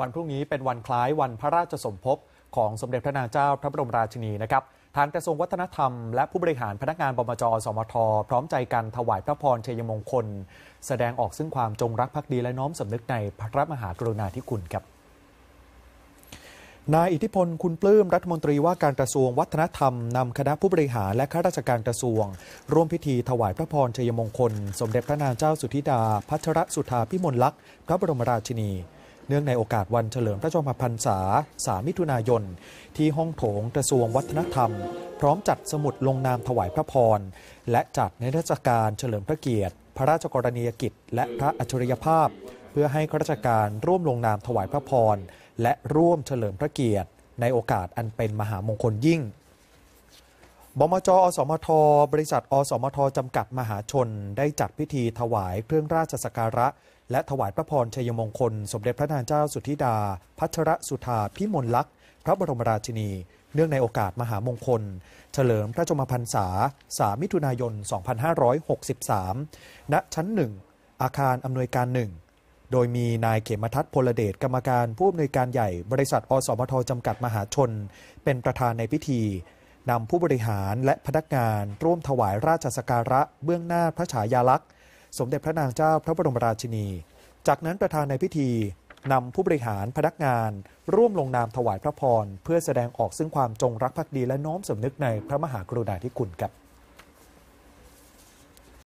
วันพรุ่งนี้เป็นวันคล้ายวันพระราชสมภพของสมเด็จพระนางเจ้าพระบรมราชินีนะครับทางกระทรวงวัฒนธรรมและผู้บริหารพนักงานบมจสมท พร้อมใจกันถวายพระพรชัยมงคล แสดงออกซึ่งความจงรักภักดีและน้อมสำนึกในพระมหากรุณาธิคุณครับนายอิทธิพลคุณปลื้มรัฐมนตรีว่าการกระทรวงวัฒนธรรมนำคณะผู้บริหารและข้าราชการกระทรวง ร่วมพิธีถวายพระพรชัยมงคล สมเด็จพระนางเจ้าสุธิดา พัชรสุธาพิมลลักษณ์พระบรมราชินี เนื่องในโอกาสวันเฉลิมพระชนมพรรษา 3 มิถุนายน ที่ห้องโถงกระทรวงวัฒนธรรม พร้อมจัดสมุดลงนามถวายพระพร และจัดในเทศกาลเฉลิมพระเกียรติ พระราชกรณียกิจ และพระอัจฉริยภาพ เพื่อให้ข้าราชการร่วมลงนามถวายพระพร และร่วมเฉลิมพระเกียรติ ในโอกาสอันเป็นมหามงคลยิ่ง บมจ อสมท บริษัท อสมท จำกัดมหาชน ได้จัดพิธีถวายเครื่องราชสักการะ และถวายพระพรชัยมงคล สมเด็จพระนางเจ้าสุธิดา พัชรสุธาพิมลลักษณ์ พระบรมราชินี เนื่องในโอกาสมหามงคล เฉลิมพระชมพรรษา 3 มิถุนายน 2563 ณ ชั้น 1 อาคารอำนวยการ 1 โดยมีนายเขมทัศน์พลเดชกรรมการผู้อำนวยการใหญ่ บริษัท อสมท จำกัดมหาชน เป็นประธานในพิธี นำผู้บริหารและพนักงานร่วมถวายราชสักการะเบื้องหน้าพระฉายาลักษณ์ สมเด็จพระนางเจ้าพระบรมราชินี จากนั้นประธานในพิธีนำผู้บริหารพนักงาน ร่วมลงนามถวายพระพร เพื่อแสดงออกซึ่งความจงรักภักดีและน้อมสำนึกในพระมหากรุณาธิคุณครับ